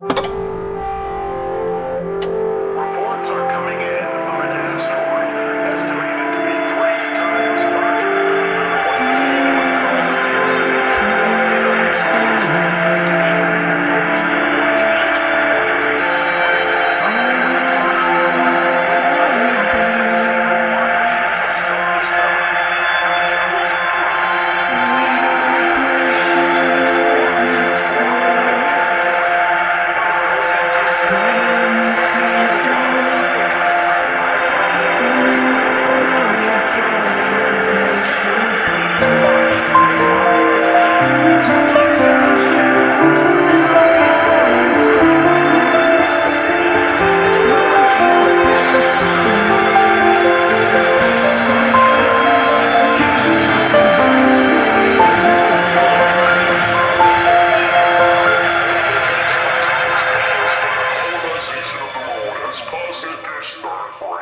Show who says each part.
Speaker 1: you for